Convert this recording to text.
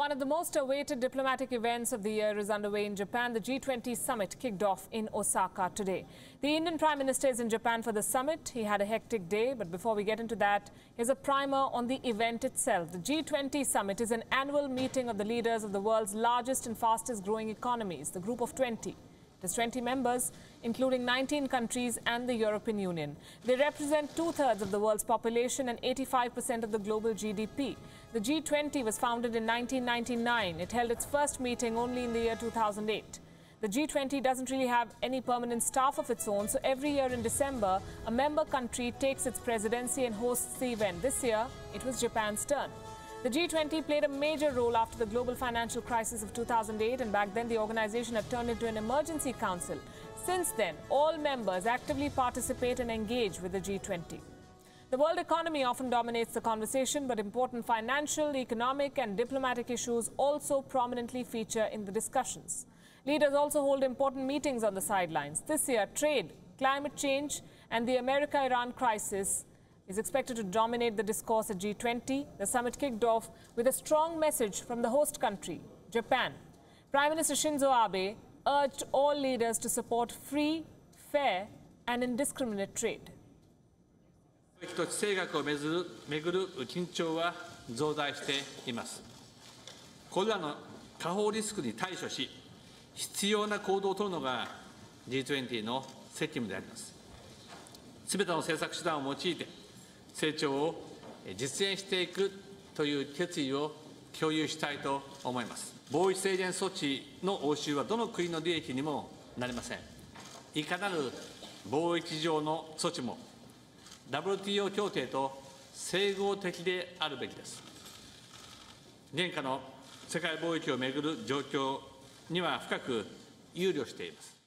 One of the most awaited diplomatic events of the year is underway in Japan. The G20 summit kicked off in Osaka today. The Indian Prime Minister is in Japan for the summit. He had a hectic day, but before we get into that, here's a primer on the event itself. The G20 summit is an annual meeting of the leaders of the world's largest and fastest growing economies, the Group of 20. It has 20 members, including 19 countries and the European Union. They represent two-thirds of the world's population and 85% of the global GDP. The G20 was founded in 1999. It held its first meeting only in the year 2008. The G20 doesn't really have any permanent staff of its own, so every year in December, a member country takes its presidency and hosts the event. This year, it was Japan's turn. The G20 played a major role after the global financial crisis of 2008 and back then the organization had turned into an emergency council. Since then, all members actively participate and engage with the G20. The world economy often dominates the conversation, but important financial, economic and diplomatic issues also prominently feature in the discussions. Leaders also hold important meetings on the sidelines. This year, trade, climate change and the America-Iran crisis is expected to dominate the discourse at G20. The summit kicked off with a strong message from the host country, Japan. Prime Minister Shinzo Abe urged all leaders to support free, fair and indiscriminate trade. 地政学をめぐるめぐる緊張は増大していますこれらの下方リスクに対処し必要な行動を取るのが G20 の責務でありますすべての政策手段を用いて 成長を実現していくという決意を共有したいと思います。貿易制限措置の応酬はどの国の利益にもなりません。いかなる貿易上の措置も WTO 協定と整合的であるべきです。現下の世界貿易をめぐる状況には深く憂慮しています。